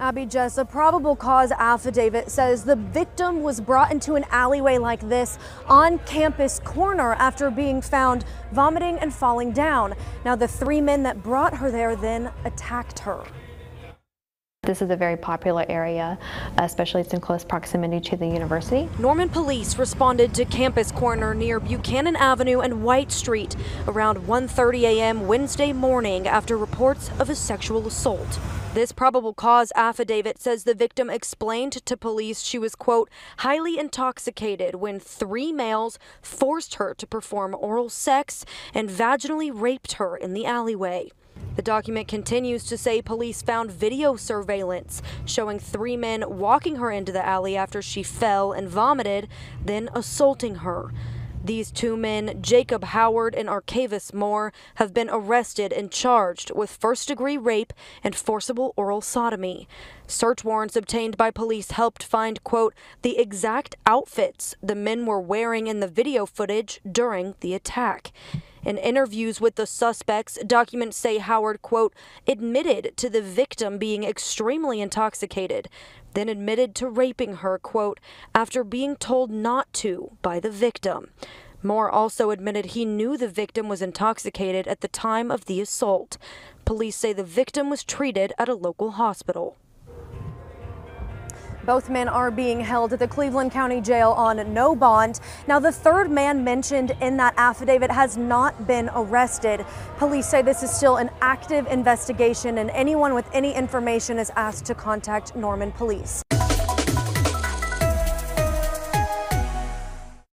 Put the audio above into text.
Abby Jess, a probable cause affidavit says the victim was brought into an alleyway like this on campus corner after being found vomiting and falling down. Now, the three men that brought her there then attacked her. This is a very popular area, especially it's in close proximity to the university. Norman police responded to Campus Corner near Buchanan Avenue and White Street around 1:30 a.m. Wednesday morning after reports of a sexual assault. This probable cause affidavit says the victim explained to police she was quote highly intoxicated when three males forced her to perform oral sex and vaginally raped her in the alleyway. The document continues to say police found video surveillance showing three men walking her into the alley after she fell and vomited, then assaulting her. These two men, Jacob Howard and Arcavis Moore, have been arrested and charged with first degree rape and forcible oral sodomy. Search warrants obtained by police helped find, quote, the exact outfits the men were wearing in the video footage during the attack. In interviews with the suspects, documents say Howard, quote, admitted to the victim being extremely intoxicated, then admitted to raping her, quote, after being told not to by the victim. Moore also admitted he knew the victim was intoxicated at the time of the assault. Police say the victim was treated at a local hospital. Both men are being held at the Cleveland County Jail on no bond. Now, the third man mentioned in that affidavit has not been arrested. Police say this is still an active investigation, and anyone with any information is asked to contact Norman Police.